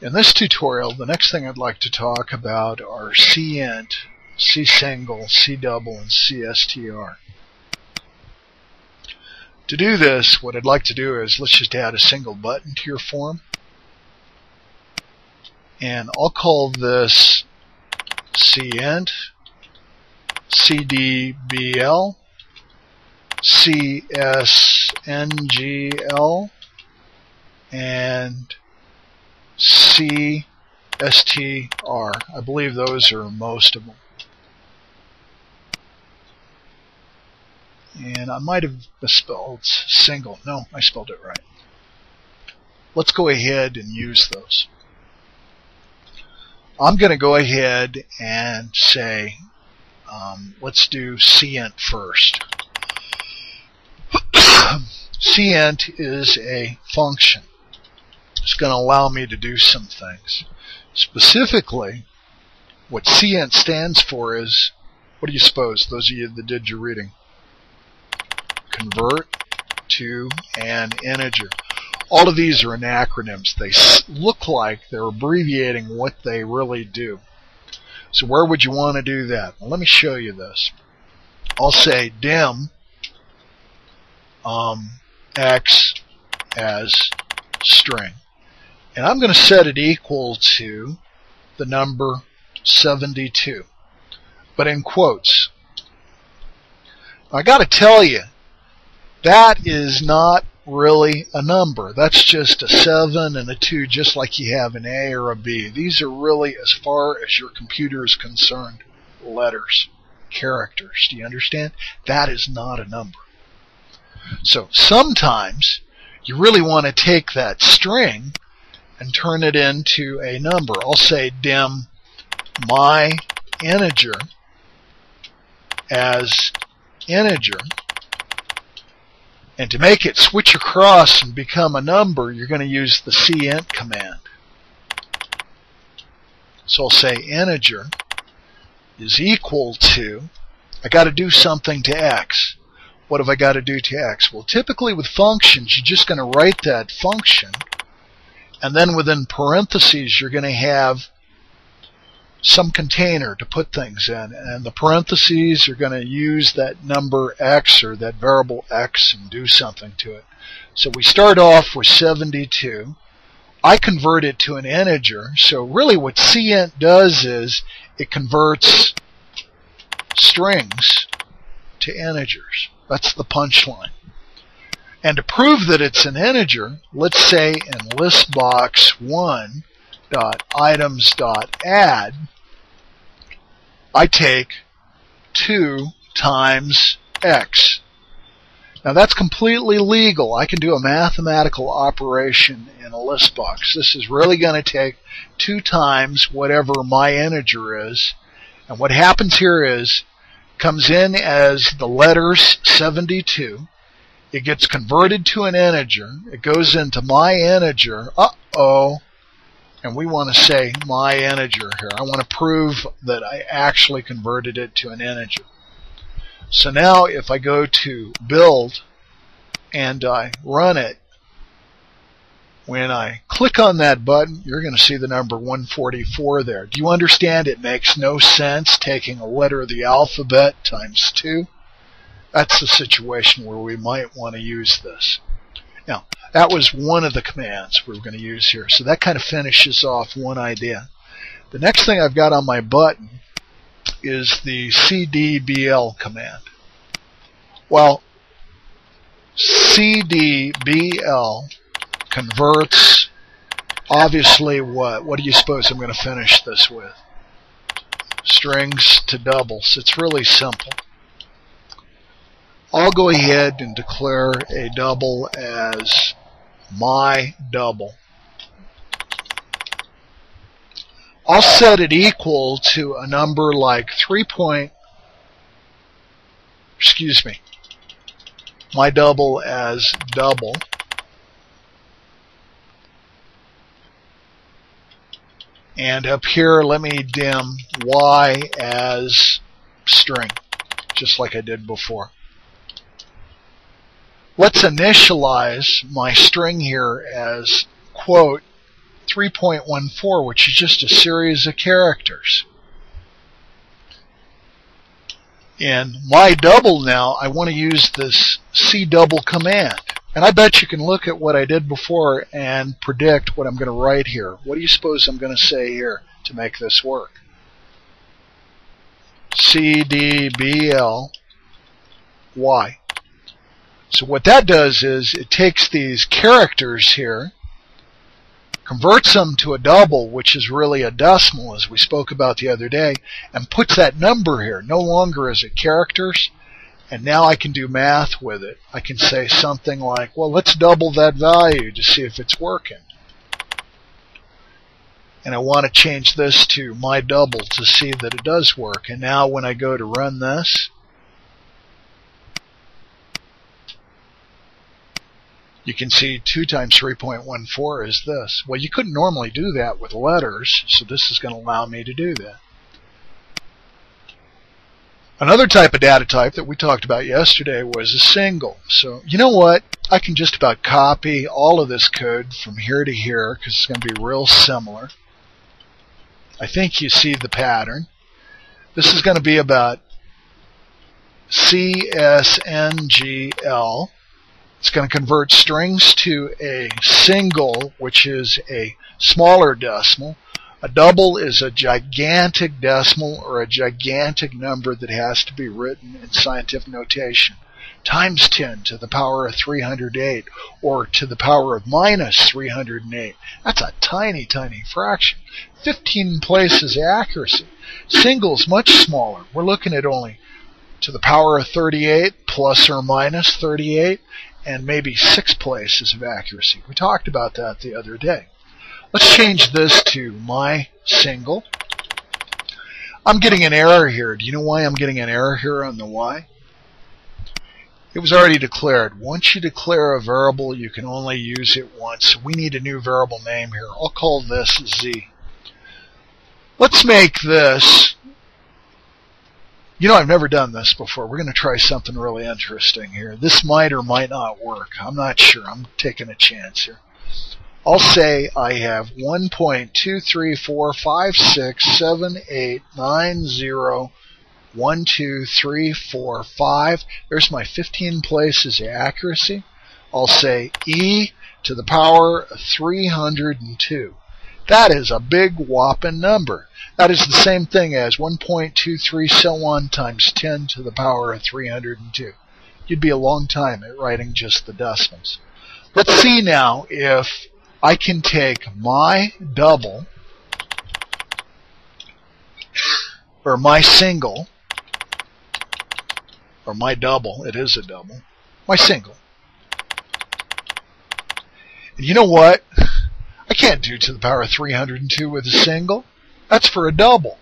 In this tutorial, the next thing I'd like to talk about are cint, csingle, cdouble, and cstr. To do this, what I'd like to do is let's just add a single button to your form. And I'll call this cint, cdbl, csngl, and C, S, T, R. I believe those are most of them. And I might have misspelled single. No, I spelled it right. Let's go ahead and use those. I'm going to go ahead and say, um, let's do cint first. cint is a function is going to allow me to do some things. Specifically, what cint stands for is, what do you suppose, those of you that did your reading? Convert to an integer. All of these are acronyms. They look like they're abbreviating what they really do. So where would you want to do that? Well, let me show you this. I'll say dim um, x as string. And I'm going to set it equal to the number 72, but in quotes. I got to tell you, that is not really a number. That's just a 7 and a 2, just like you have an A or a B. These are really, as far as your computer is concerned, letters, characters. Do you understand? That is not a number. So sometimes you really want to take that string and turn it into a number. I'll say dim my integer as integer. And to make it switch across and become a number, you're going to use the cint command. So I'll say integer is equal to, I got to do something to x. What have I got to do to x? Well, typically with functions, you're just going to write that function and then within parentheses, you're going to have some container to put things in. And the parentheses you're going to use that number x or that variable x and do something to it. So we start off with 72. I convert it to an integer. So really what cint does is it converts strings to integers. That's the punchline. And to prove that it's an integer, let's say in listbox1 dot items dot add, I take 2 times x. Now that's completely legal. I can do a mathematical operation in a list box. This is really going to take 2 times whatever my integer is. And what happens here is, comes in as the letters 72 it gets converted to an integer. It goes into my integer. Uh-oh. And we want to say my integer here. I want to prove that I actually converted it to an integer. So now if I go to build and I run it, when I click on that button, you're going to see the number 144 there. Do you understand it makes no sense taking a letter of the alphabet times 2? That's the situation where we might want to use this. Now, that was one of the commands we are going to use here. So that kind of finishes off one idea. The next thing I've got on my button is the cdbl command. Well, cdbl converts obviously what? What do you suppose I'm going to finish this with? Strings to doubles. It's really simple. I'll go ahead and declare a double as my double. I'll set it equal to a number like 3 point, excuse me, my double as double. And up here, let me dim y as string, just like I did before. Let's initialize my string here as quote 3.14, which is just a series of characters. And my double now, I want to use this C double command. And I bet you can look at what I did before and predict what I'm going to write here. What do you suppose I'm going to say here to make this work? C, D, B, L, Y. So what that does is it takes these characters here, converts them to a double, which is really a decimal, as we spoke about the other day, and puts that number here. No longer is it characters, and now I can do math with it. I can say something like, well, let's double that value to see if it's working. And I want to change this to my double to see that it does work. And now when I go to run this, you can see 2 times 3.14 is this. Well, you couldn't normally do that with letters, so this is going to allow me to do that. Another type of data type that we talked about yesterday was a single. So, you know what? I can just about copy all of this code from here to here because it's going to be real similar. I think you see the pattern. This is going to be about CSNGL it's going to convert strings to a single, which is a smaller decimal. A double is a gigantic decimal or a gigantic number that has to be written in scientific notation. Times 10 to the power of 308 or to the power of minus 308. That's a tiny, tiny fraction. 15 places accuracy. Singles much smaller. We're looking at only to the power of 38 plus or minus 38 and maybe six places of accuracy. We talked about that the other day. Let's change this to my single. I'm getting an error here. Do you know why I'm getting an error here on the y? It was already declared. Once you declare a variable, you can only use it once. We need a new variable name here. I'll call this z. Let's make this you know, I've never done this before. We're going to try something really interesting here. This might or might not work. I'm not sure. I'm taking a chance here. I'll say I have 1.2345678901234 There's my 15 places of accuracy. I'll say e to the power of 302. That is a big whopping number. That is the same thing as 1.23 so on times 10 to the power of 302. You'd be a long time at writing just the decimals. Let's see now if I can take my double or my single or my double, it is a double, my single. And you know what? Can't do to the power of 302 with a single. That's for a double.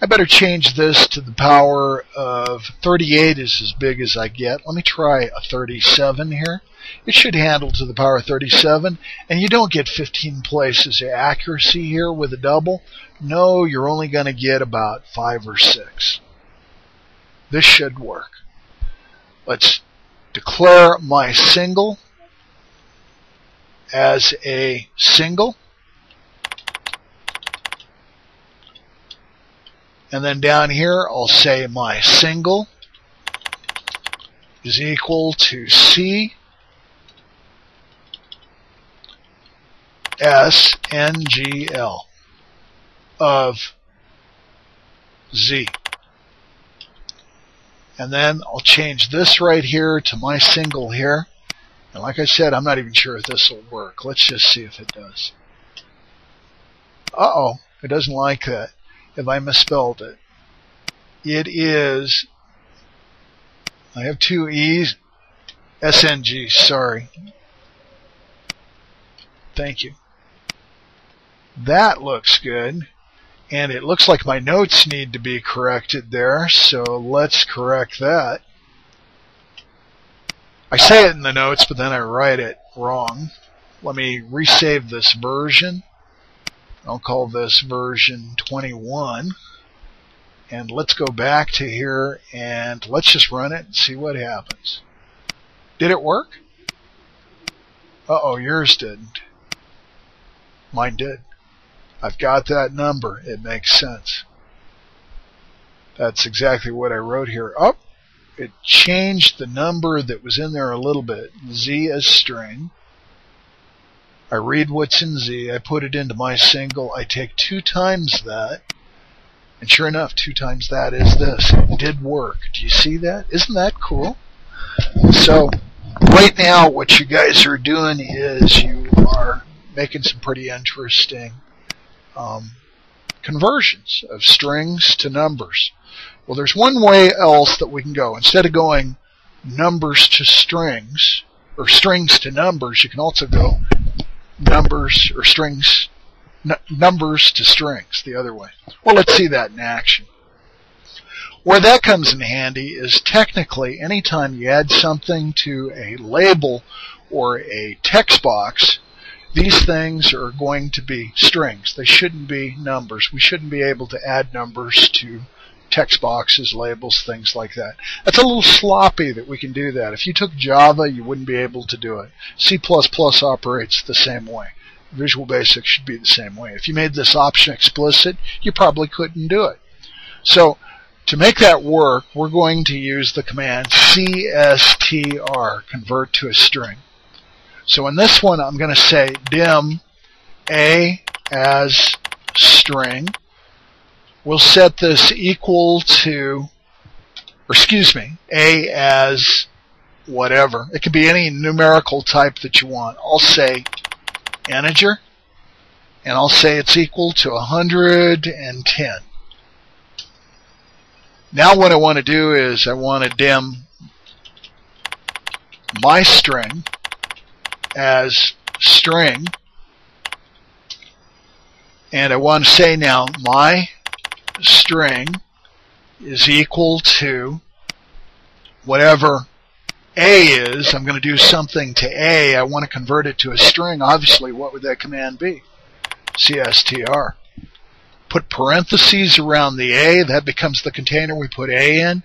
I better change this to the power of 38 is as big as I get. Let me try a 37 here. It should handle to the power of 37, and you don't get 15 places of accuracy here with a double. No, you're only going to get about 5 or 6. This should work. Let's declare my single as a single. And then down here, I'll say my single is equal to C S N G L of Z. And then I'll change this right here to my single here. And like I said, I'm not even sure if this will work. Let's just see if it does. Uh-oh, it doesn't like that if I misspelled it. It is, I have two E's, SNG, sorry. Thank you. That looks good. And it looks like my notes need to be corrected there, so let's correct that. I say it in the notes, but then I write it wrong. Let me resave this version. I'll call this version 21. And let's go back to here and let's just run it and see what happens. Did it work? Uh-oh, yours didn't. Mine did. I've got that number. It makes sense. That's exactly what I wrote here. Oh, it changed the number that was in there a little bit. Z as string. I read what's in Z. I put it into my single. I take two times that. And sure enough, two times that is this. It did work. Do you see that? Isn't that cool? So, right now, what you guys are doing is you are making some pretty interesting um, conversions of strings to numbers. Well, there's one way else that we can go. Instead of going numbers to strings, or strings to numbers, you can also go numbers or strings, numbers to strings the other way. Well, let's see that in action. Where that comes in handy is technically anytime you add something to a label or a text box, these things are going to be strings. They shouldn't be numbers. We shouldn't be able to add numbers to text boxes, labels, things like that. That's a little sloppy that we can do that. If you took Java, you wouldn't be able to do it. C++ operates the same way. Visual Basic should be the same way. If you made this option explicit, you probably couldn't do it. So to make that work, we're going to use the command cstr, convert to a string. So in this one, I'm going to say dim a as string we'll set this equal to, or excuse me, a as whatever. It can be any numerical type that you want. I'll say integer, and I'll say it's equal to 110. Now what I want to do is I want to dim my string as string, and I want to say now my string is equal to whatever A is. I'm going to do something to A. I want to convert it to a string. Obviously, what would that command be? CSTR. Put parentheses around the A. That becomes the container we put A in.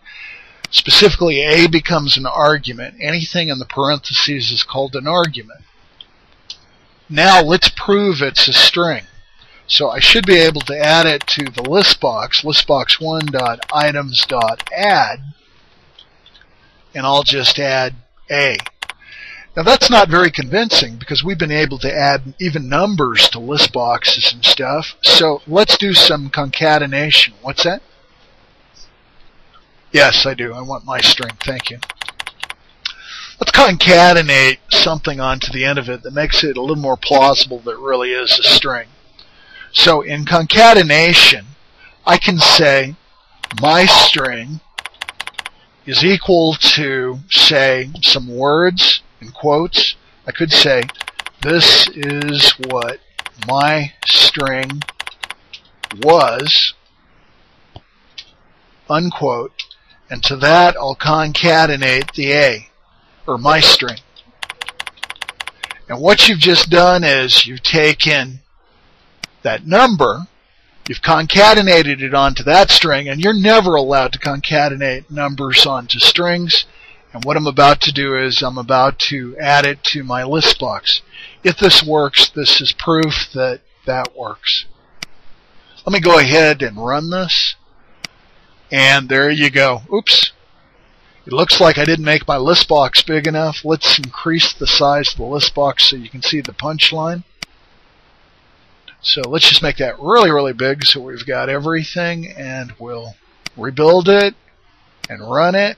Specifically, A becomes an argument. Anything in the parentheses is called an argument. Now let's prove it's a string. So I should be able to add it to the list box, listbox1.items.add, and I'll just add A. Now that's not very convincing because we've been able to add even numbers to list boxes and stuff. So let's do some concatenation. What's that? Yes, I do. I want my string. Thank you. Let's concatenate something onto the end of it that makes it a little more plausible that it really is a string. So in concatenation, I can say my string is equal to, say, some words in quotes. I could say, this is what my string was, unquote, and to that I'll concatenate the A, or my string. And what you've just done is you've taken that number, you've concatenated it onto that string, and you're never allowed to concatenate numbers onto strings. And what I'm about to do is I'm about to add it to my list box. If this works, this is proof that that works. Let me go ahead and run this. And there you go. Oops. It looks like I didn't make my list box big enough. Let's increase the size of the list box so you can see the punchline. So let's just make that really, really big so we've got everything and we'll rebuild it and run it.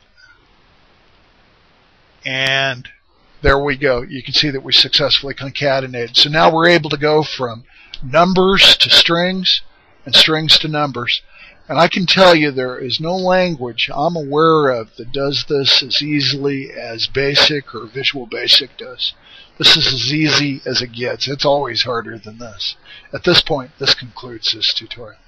And there we go. You can see that we successfully concatenated. So now we're able to go from numbers to strings and strings to numbers. And I can tell you there is no language I'm aware of that does this as easily as BASIC or Visual Basic does. This is as easy as it gets. It's always harder than this. At this point, this concludes this tutorial.